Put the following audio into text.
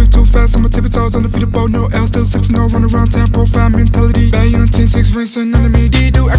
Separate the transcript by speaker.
Speaker 1: quick, too fast, on my tippy toes, undefeatable, no L, still 6 no, run around town, profile mentality. Bad, you 10, 6 rings, and enemy. of me, D, do